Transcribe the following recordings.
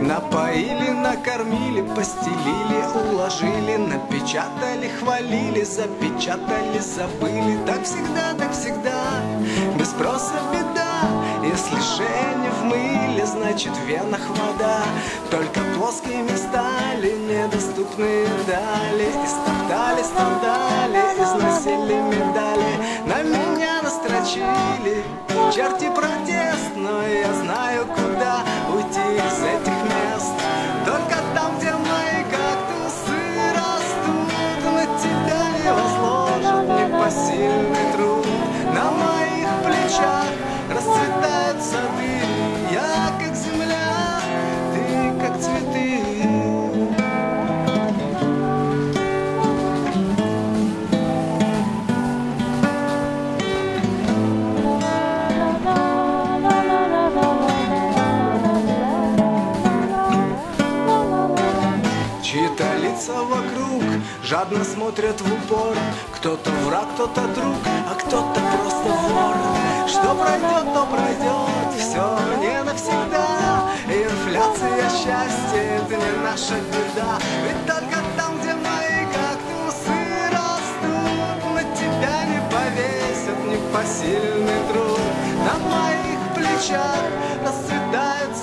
Напоили, накормили, постелили, уложили Напечатали, хвалили, запечатали, забыли Так всегда, так всегда, без спроса значит в венах вода. Только плоскими стали, недоступные дали. Истоптали, страдали, износили медали. На меня настрочили. Черти протест Но я знаю, куда жадно смотрят в упор. Кто-то враг, кто-то друг, а кто-то просто вор. Что пройдет, то пройдет, все не навсегда. Инфляция счастья, это не наша беда. Ведь только там, где мои кактусы растут На тебя не повесят непосильный труд. На моих плечах расцветает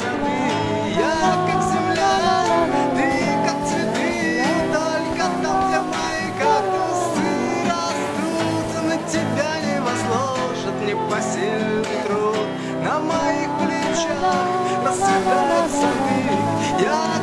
Серый труд. На моих плечах расцветает миг Я